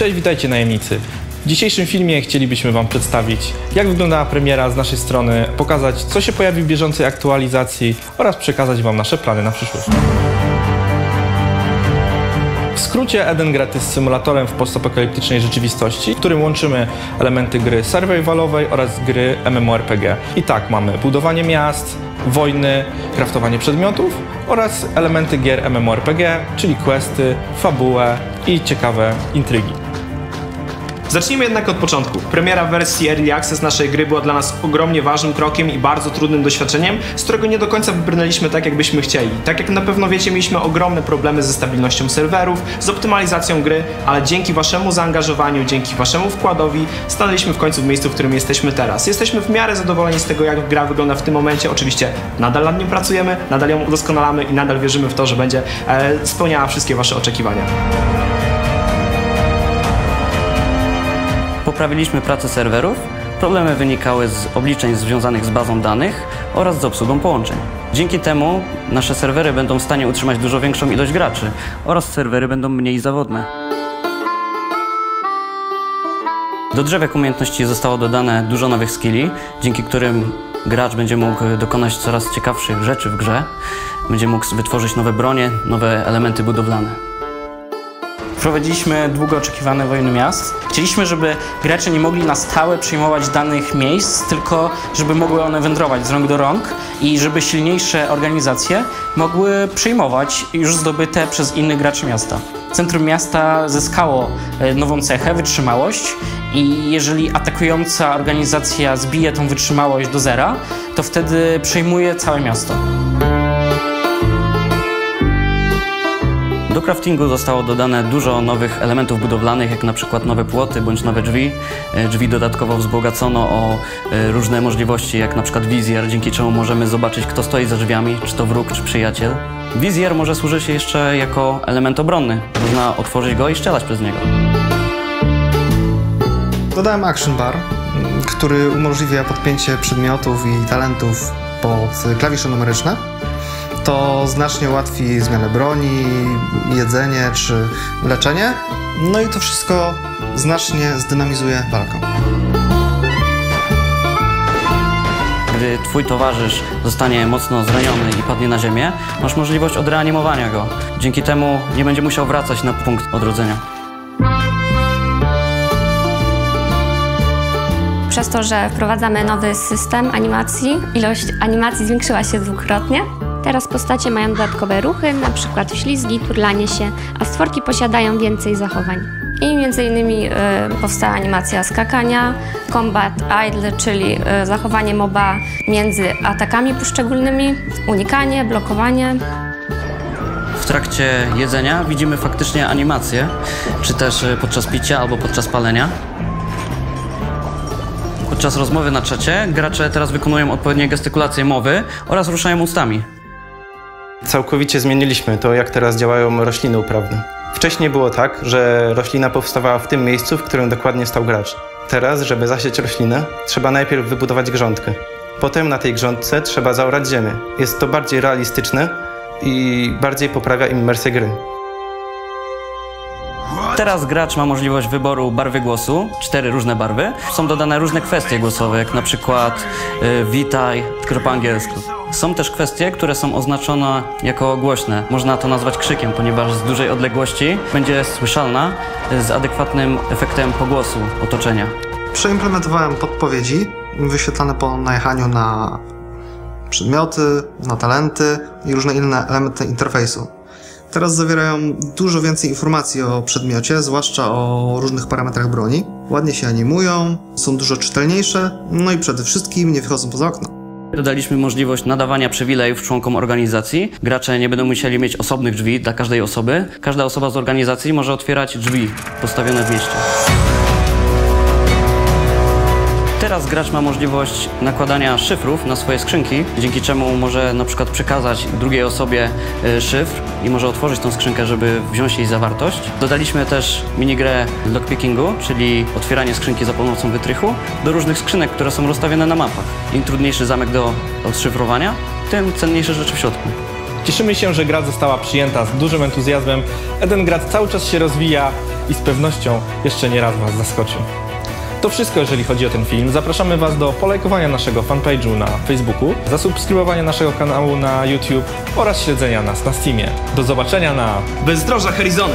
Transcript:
Cześć, witajcie najemnicy. W dzisiejszym filmie chcielibyśmy Wam przedstawić, jak wyglądała premiera z naszej strony, pokazać, co się pojawi w bieżącej aktualizacji oraz przekazać Wam nasze plany na przyszłość. W skrócie Eden Grat jest symulatorem w postapokaliptycznej rzeczywistości, w którym łączymy elementy gry survivalowej oraz gry MMORPG. I tak mamy budowanie miast, wojny, kraftowanie przedmiotów oraz elementy gier MMORPG, czyli questy, fabułę i ciekawe intrygi. Zacznijmy jednak od początku. Premiera wersji Early Access naszej gry była dla nas ogromnie ważnym krokiem i bardzo trudnym doświadczeniem, z którego nie do końca wybrnęliśmy tak, jakbyśmy chcieli. Tak jak na pewno wiecie, mieliśmy ogromne problemy ze stabilnością serwerów, z optymalizacją gry, ale dzięki waszemu zaangażowaniu, dzięki waszemu wkładowi stanęliśmy w końcu w miejscu, w którym jesteśmy teraz. Jesteśmy w miarę zadowoleni z tego, jak gra wygląda w tym momencie. Oczywiście nadal nad nią pracujemy, nadal ją udoskonalamy i nadal wierzymy w to, że będzie e, spełniała wszystkie wasze oczekiwania. Poprawiliśmy pracę serwerów, problemy wynikały z obliczeń związanych z bazą danych oraz z obsługą połączeń. Dzięki temu nasze serwery będą w stanie utrzymać dużo większą ilość graczy oraz serwery będą mniej zawodne. Do drzewek umiejętności zostało dodane dużo nowych skilli, dzięki którym gracz będzie mógł dokonać coraz ciekawszych rzeczy w grze, będzie mógł wytworzyć nowe bronie, nowe elementy budowlane. Wprowadziliśmy długo oczekiwane wojny miast. Chcieliśmy, żeby gracze nie mogli na stałe przyjmować danych miejsc, tylko żeby mogły one wędrować z rąk do rąk i żeby silniejsze organizacje mogły przyjmować już zdobyte przez innych graczy miasta. Centrum miasta zyskało e, nową cechę, wytrzymałość i jeżeli atakująca organizacja zbije tą wytrzymałość do zera, to wtedy przejmuje całe miasto. Do craftingu zostało dodane dużo nowych elementów budowlanych, jak na przykład nowe płoty bądź nowe drzwi. E, drzwi dodatkowo wzbogacono o e, różne możliwości, jak na przykład wizjer, dzięki czemu możemy zobaczyć, kto stoi za drzwiami, czy to wróg, czy przyjaciel. Wizjer może służyć jeszcze jako element obronny. Można otworzyć go i strzelać przez niego. Dodałem Action Bar, który umożliwia podpięcie przedmiotów i talentów pod klawisze numeryczne to znacznie ułatwi zmianę broni, jedzenie czy leczenie. No i to wszystko znacznie zdynamizuje walkę. Gdy twój towarzysz zostanie mocno zraniony i padnie na ziemię, masz możliwość odreanimowania go. Dzięki temu nie będzie musiał wracać na punkt odrodzenia. Przez to, że wprowadzamy nowy system animacji, ilość animacji zwiększyła się dwukrotnie. Teraz postacie mają dodatkowe ruchy, na przykład ślizgi, turlanie się, a stworki posiadają więcej zachowań. I między innymi y, powstała animacja skakania, combat idle, czyli y, zachowanie moba między atakami poszczególnymi, unikanie, blokowanie. W trakcie jedzenia widzimy faktycznie animację, czy też y, podczas picia albo podczas palenia. Podczas rozmowy na czacie gracze teraz wykonują odpowiednie gestykulacje mowy oraz ruszają ustami. Całkowicie zmieniliśmy to, jak teraz działają rośliny uprawne. Wcześniej było tak, że roślina powstawała w tym miejscu, w którym dokładnie stał gracz. Teraz, żeby zasieć roślinę, trzeba najpierw wybudować grządkę. Potem na tej grządce trzeba zaorać ziemię. Jest to bardziej realistyczne i bardziej poprawia immersję gry. Teraz gracz ma możliwość wyboru barwy głosu, cztery różne barwy. Są dodane różne kwestie głosowe, jak na przykład y, witaj, tylko po angielsku. Są też kwestie, które są oznaczone jako głośne. Można to nazwać krzykiem, ponieważ z dużej odległości będzie słyszalna z adekwatnym efektem pogłosu otoczenia. Przeimplementowałem podpowiedzi wyświetlane po najechaniu na przedmioty, na talenty i różne inne elementy interfejsu. Teraz zawierają dużo więcej informacji o przedmiocie, zwłaszcza o różnych parametrach broni. Ładnie się animują, są dużo czytelniejsze, no i przede wszystkim nie wychodzą poza okno. Dodaliśmy możliwość nadawania przywilejów członkom organizacji. Gracze nie będą musieli mieć osobnych drzwi dla każdej osoby. Każda osoba z organizacji może otwierać drzwi postawione w mieście. Teraz gracz ma możliwość nakładania szyfrów na swoje skrzynki, dzięki czemu może na przykład przekazać drugiej osobie y, szyfr i może otworzyć tą skrzynkę, żeby wziąć jej zawartość. Dodaliśmy też minigrę lockpickingu, czyli otwieranie skrzynki za pomocą wytrychu, do różnych skrzynek, które są rozstawione na mapach. Im trudniejszy zamek do odszyfrowania, tym cenniejsze rzeczy w środku. Cieszymy się, że gra została przyjęta z dużym entuzjazmem. Edengrad cały czas się rozwija i z pewnością jeszcze nie raz Was zaskoczy. To wszystko, jeżeli chodzi o ten film. Zapraszamy Was do polajkowania naszego fanpage'u na Facebooku, zasubskrybowania naszego kanału na YouTube oraz śledzenia nas na Steamie. Do zobaczenia na Bezdroża Horizony!